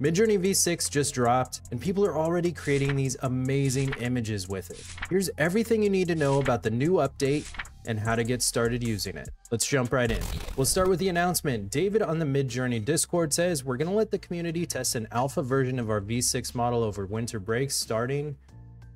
Midjourney V6 just dropped, and people are already creating these amazing images with it. Here's everything you need to know about the new update and how to get started using it. Let's jump right in. We'll start with the announcement. David on the Midjourney Discord says, we're gonna let the community test an alpha version of our V6 model over winter break starting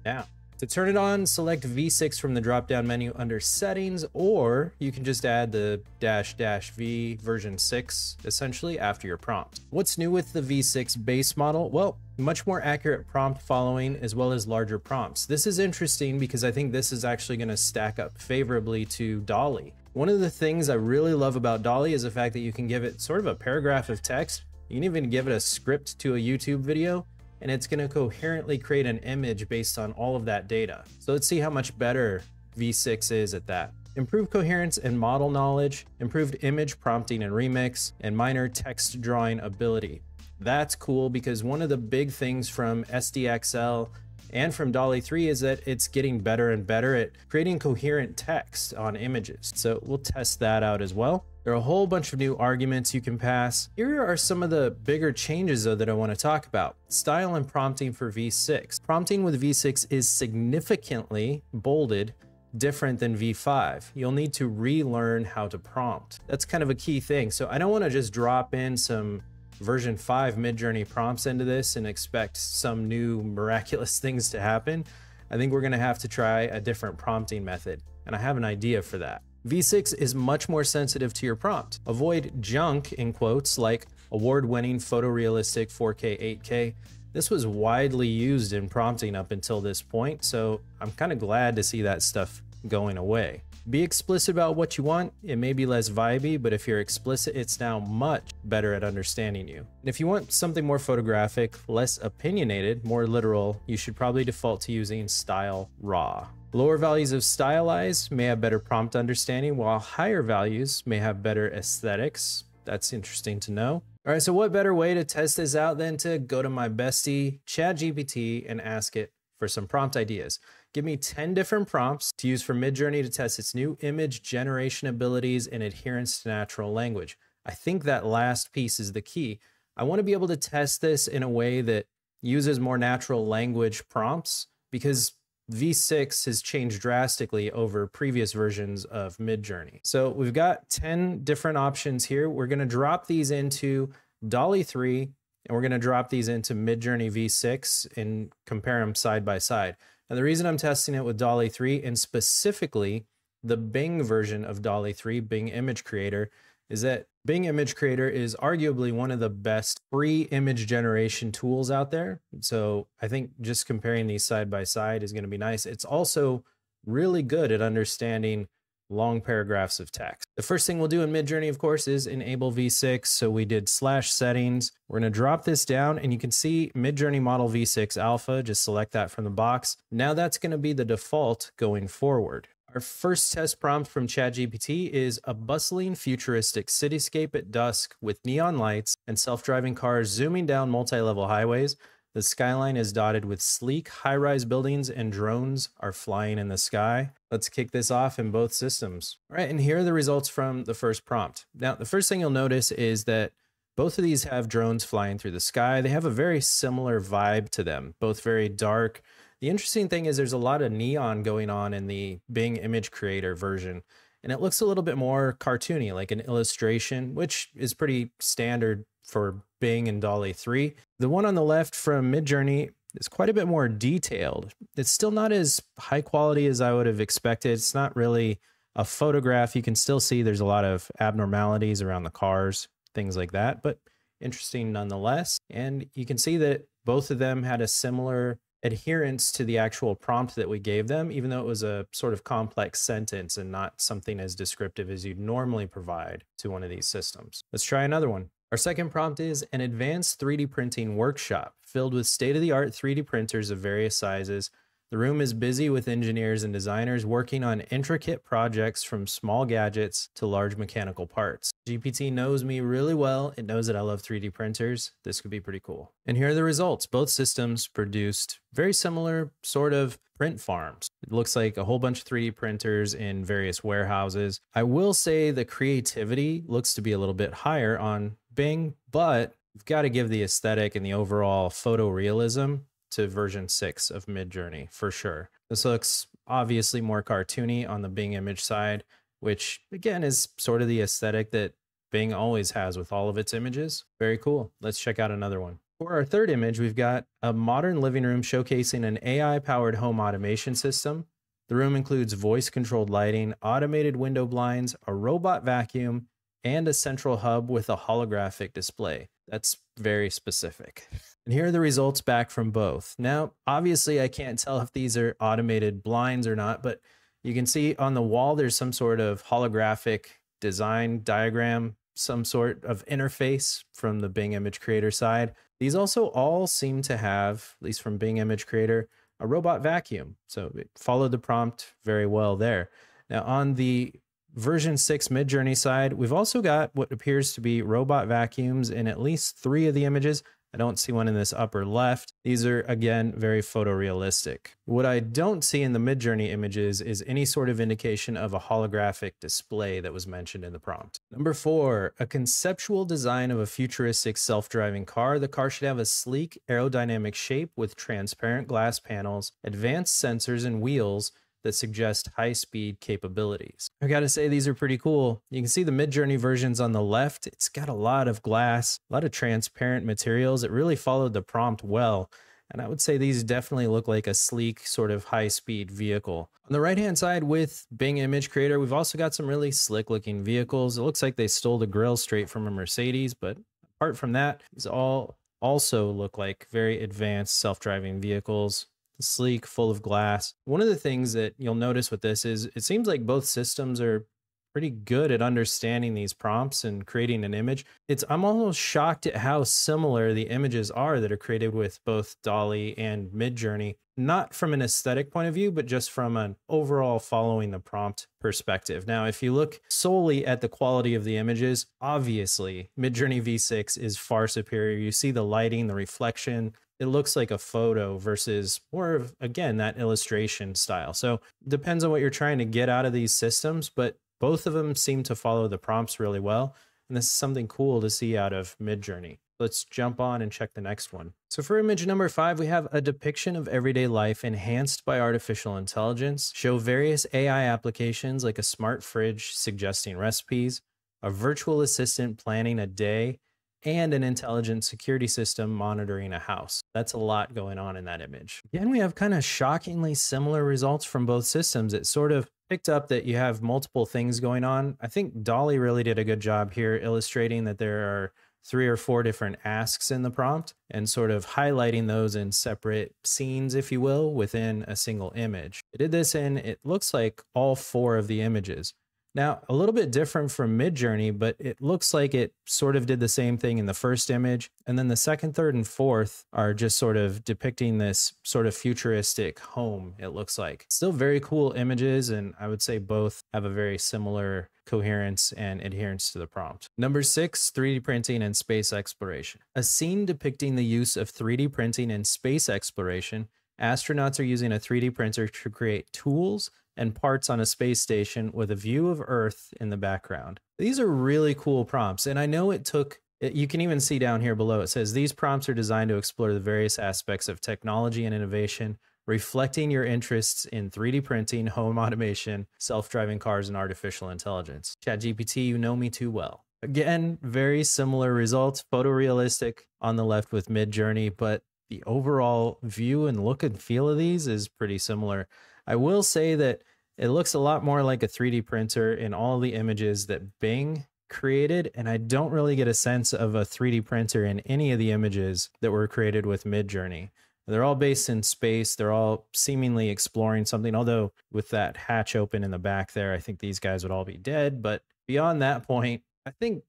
now. To turn it on, select V6 from the drop-down menu under settings, or you can just add the dash dash V version 6 essentially after your prompt. What's new with the V6 base model? Well, much more accurate prompt following as well as larger prompts. This is interesting because I think this is actually going to stack up favorably to DALL-E. One of the things I really love about DALL-E is the fact that you can give it sort of a paragraph of text. You can even give it a script to a YouTube video and it's going to coherently create an image based on all of that data. So let's see how much better V6 is at that. Improved coherence and model knowledge, improved image prompting and remix, and minor text drawing ability. That's cool because one of the big things from SDXL and from DALL-E 3 is that it's getting better and better at creating coherent text on images. So we'll test that out as well. There are a whole bunch of new arguments you can pass. Here are some of the bigger changes though that I want to talk about. Style and prompting for V6. Prompting with V6 is significantly bolded different than V5. You'll need to relearn how to prompt. That's kind of a key thing. So I don't want to just drop in some version 5 Midjourney prompts into this and expect some new miraculous things to happen. I think we're going to have to try a different prompting method, and I have an idea for that. V6 is much more sensitive to your prompt. Avoid junk, in quotes, like award-winning photorealistic 4K 8K. This was widely used in prompting up until this point, so I'm kind of glad to see that stuff going away. Be explicit about what you want. It may be less vibey, but if you're explicit, it's now much better at understanding you. And if you want something more photographic, less opinionated, more literal, you should probably default to using style raw. Lower values of stylize may have better prompt understanding, while higher values may have better aesthetics. That's interesting to know. All right, so what better way to test this out than to go to my bestie, ChatGPT, and ask it for some prompt ideas. Give me 10 different prompts to use for Midjourney to test its new image generation abilities and adherence to natural language. I think that last piece is the key. I want to be able to test this in a way that uses more natural language prompts because V6 has changed drastically over previous versions of Midjourney. So we've got 10 different options here. We're going to drop these into DALL-E 3 and we're going to drop these into Midjourney V6 and compare them side by side. Now the reason I'm testing it with DALL-E 3 and specifically the Bing version of DALL-E 3, Bing Image Creator, is that Bing Image Creator is arguably one of the best free image generation tools out there. So I think just comparing these side by side is going to be nice. It's also really good at understanding long paragraphs of text. The first thing we'll do in Midjourney, of course, is enable V6. So we did slash settings. We're going to drop this down and you can see Midjourney Model V6 Alpha. Just select that from the box. Now that's going to be the default going forward. Our first test prompt from ChatGPT is a bustling futuristic cityscape at dusk with neon lights and self-driving cars zooming down multi-level highways. The skyline is dotted with sleek high-rise buildings and drones are flying in the sky. Let's kick this off in both systems. All right, and here are the results from the first prompt. Now, the first thing you'll notice is that both of these have drones flying through the sky. They have a very similar vibe to them, both very dark, the interesting thing is there's a lot of neon going on in the Bing image creator version, and it looks a little bit more cartoony, like an illustration, which is pretty standard for Bing and DALL-E 3. The one on the left from Midjourney is quite a bit more detailed. It's still not as high quality as I would have expected. It's not really a photograph. You can still see there's a lot of abnormalities around the cars, things like that, but interesting nonetheless. And you can see that both of them had a similar adherence to the actual prompt that we gave them, even though it was a sort of complex sentence and not something as descriptive as you'd normally provide to one of these systems. Let's try another one. Our second prompt is an advanced 3D printing workshop filled with state of the art 3D printers of various sizes the room is busy with engineers and designers working on intricate projects from small gadgets to large mechanical parts. GPT knows me really well. It knows that I love 3D printers. This could be pretty cool. And here are the results. Both systems produced very similar sort of print farms. It looks like a whole bunch of 3D printers in various warehouses. I will say the creativity looks to be a little bit higher on Bing, but You've got to give the aesthetic and the overall photorealism to version 6 of Midjourney for sure. This looks obviously more cartoony on the Bing image side, which again is sort of the aesthetic that Bing always has with all of its images. Very cool. Let's check out another one. For our third image, we've got a modern living room showcasing an AI powered home automation system. The room includes voice controlled lighting, automated window blinds, a robot vacuum, and a central hub with a holographic display. That's very specific. And here are the results back from both. Now, obviously, I can't tell if these are automated blinds or not, but you can see on the wall there's some sort of holographic design diagram, some sort of interface from the Bing Image Creator side. These also all seem to have, at least from Bing Image Creator, a robot vacuum. So it followed the prompt very well there. Now, on the version 6 Midjourney side, we've also got what appears to be robot vacuums in at least three of the images. I don't see one in this upper left. These are, again, very photorealistic. What I don't see in the Midjourney images is any sort of indication of a holographic display that was mentioned in the prompt. Number four, a conceptual design of a futuristic self-driving car. The car should have a sleek aerodynamic shape with transparent glass panels, advanced sensors and wheels, that suggest high speed capabilities. I gotta say, these are pretty cool. You can see the Midjourney versions on the left. It's got a lot of glass, a lot of transparent materials. It really followed the prompt well. And I would say these definitely look like a sleek, sort of high speed vehicle. On the right hand side with Bing Image Creator, we've also got some really slick looking vehicles. It looks like they stole the grill straight from a Mercedes, but apart from that, these all also look like very advanced self driving vehicles sleek, full of glass. One of the things that you'll notice with this is it seems like both systems are pretty good at understanding these prompts and creating an image. It's I'm almost shocked at how similar the images are that are created with both DALL-E and Midjourney, not from an aesthetic point of view, but just from an overall following the prompt perspective. Now, if you look solely at the quality of the images, obviously Midjourney V6 is far superior. You see the lighting, the reflection, it looks like a photo versus more of again that illustration style. So depends on what you're trying to get out of these systems, but both of them seem to follow the prompts really well. And this is something cool to see out of Midjourney. Let's jump on and check the next one. So for image number five, we have a depiction of everyday life enhanced by artificial intelligence. Show various AI applications like a smart fridge suggesting recipes, a virtual assistant planning a day, and an intelligent security system monitoring a house. That's a lot going on in that image. Again, we have kind of shockingly similar results from both systems. It sort of picked up that you have multiple things going on. I think DALL-E really did a good job here illustrating that there are three or four different asks in the prompt and sort of highlighting those in separate scenes, if you will, within a single image. It did this in, it looks like all four of the images. Now, a little bit different from Midjourney, but it looks like it sort of did the same thing in the first image. And then the second, third, and fourth are just sort of depicting this sort of futuristic home, it looks like. Still very cool images, and I would say both have a very similar coherence and adherence to the prompt. Number six, 3D printing and space exploration. A scene depicting the use of 3D printing and space exploration. Astronauts are using a 3D printer to create tools and parts on a space station with a view of Earth in the background. These are really cool prompts, and I know it took you can even see down here below it says these prompts are designed to explore the various aspects of technology and innovation reflecting your interests in 3d printing home automation self-driving cars and artificial intelligence. Chatgpt you know me too well. Again very similar results photorealistic on the left with midjourney but the overall view and look and feel of these is pretty similar I will say that it looks a lot more like a 3D printer in all the images that Bing created, and I don't really get a sense of a 3D printer in any of the images that were created with Midjourney. They're all based in space. They're all seemingly exploring something. Although with that hatch open in the back there, I think these guys would all be dead. But beyond that point, I think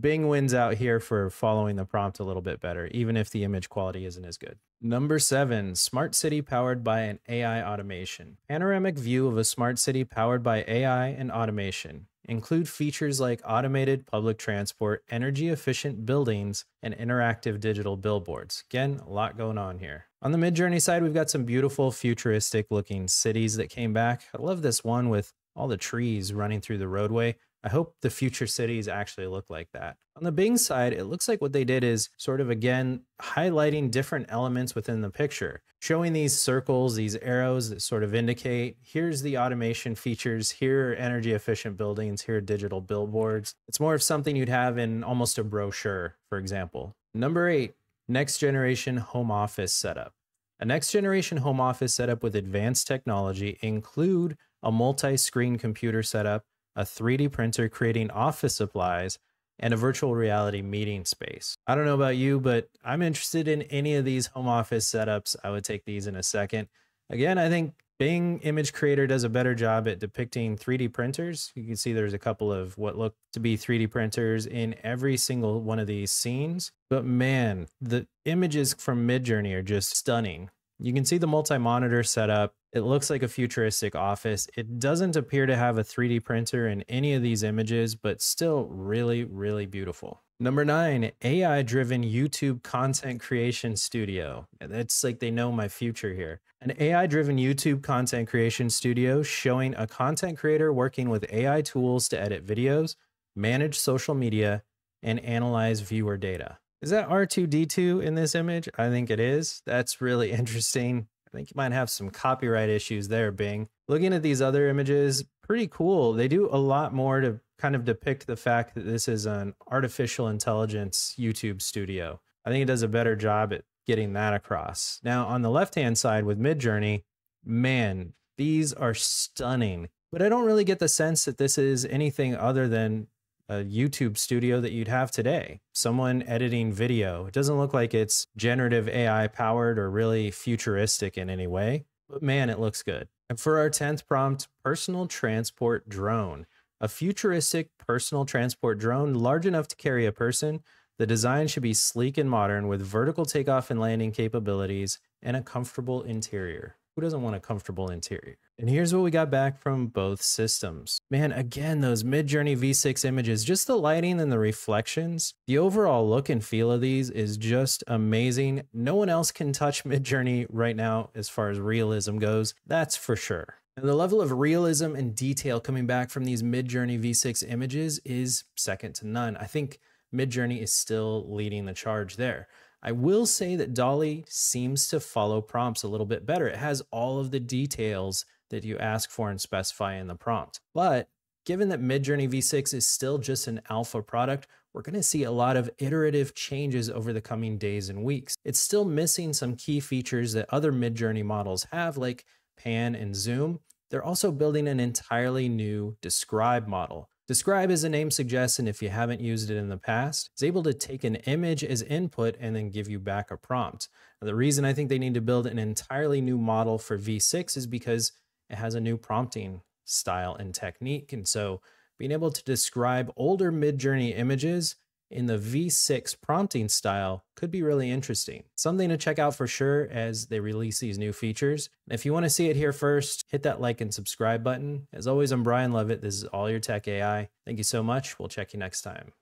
Bing wins out here for following the prompt a little bit better, even if the image quality isn't as good. Number seven, smart city powered by an AI automation. Panoramic view of a smart city powered by AI and automation. Include features like automated public transport, energy efficient buildings, and interactive digital billboards. Again, a lot going on here. On the Midjourney side, we've got some beautiful futuristic looking cities that came back. I love this one with all the trees running through the roadway. I hope the future cities actually look like that. On the Bing side, it looks like what they did is sort of again highlighting different elements within the picture, showing these circles, these arrows that sort of indicate here's the automation features, here are energy efficient buildings, here are digital billboards. It's more of something you'd have in almost a brochure, for example. Number eight, next generation home office setup. A next generation home office setup with advanced technology include a multi-screen computer setup a 3D printer creating office supplies, and a virtual reality meeting space. I don't know about you, but I'm interested in any of these home office setups. I would take these in a second. Again, I think Bing Image Creator does a better job at depicting 3D printers. You can see there's a couple of what look to be 3D printers in every single one of these scenes. But man, the images from Midjourney are just stunning. You can see the multi-monitor setup. It looks like a futuristic office. It doesn't appear to have a 3D printer in any of these images, but still really, really beautiful. Number nine, AI driven YouTube content creation studio. That's like they know my future here. An AI driven YouTube content creation studio showing a content creator working with AI tools to edit videos, manage social media, and analyze viewer data. Is that R2D2 in this image? I think it is. That's really interesting. I think you might have some copyright issues there, Bing. Looking at these other images, pretty cool. They do a lot more to kind of depict the fact that this is an artificial intelligence YouTube studio. I think it does a better job at getting that across. Now, on the left hand side with Midjourney, man, these are stunning. But I don't really get the sense that this is anything other than a YouTube studio that you'd have today. Someone editing video. It doesn't look like it's generative AI powered or really futuristic in any way, but man, it looks good. And for our 10th prompt, personal transport drone. A futuristic personal transport drone large enough to carry a person. The design should be sleek and modern with vertical takeoff and landing capabilities and a comfortable interior. Who doesn't want a comfortable interior? And here's what we got back from both systems. Man, again, those Midjourney V6 images, just the lighting and the reflections, the overall look and feel of these is just amazing. No one else can touch Midjourney right now as far as realism goes. That's for sure. And the level of realism and detail coming back from these Midjourney V6 images is second to none. I think Midjourney is still leading the charge there. I will say that DALL-E seems to follow prompts a little bit better. It has all of the details that you ask for and specify in the prompt. But given that Midjourney V6 is still just an alpha product, we're going to see a lot of iterative changes over the coming days and weeks. It's still missing some key features that other Midjourney models have, like pan and zoom. They're also building an entirely new describe model. Describe, as the name suggests, and if you haven't used it in the past, is able to take an image as input and then give you back a prompt. Now, the reason I think they need to build an entirely new model for V6 is because it has a new prompting style and technique. And so being able to describe older Midjourney images in the V6 prompting style could be really interesting. Something to check out for sure as they release these new features. If you want to see it here first, hit that like and subscribe button. As always, I'm Brian Lovett. This is All Your Tech AI. Thank you so much. We'll check you next time.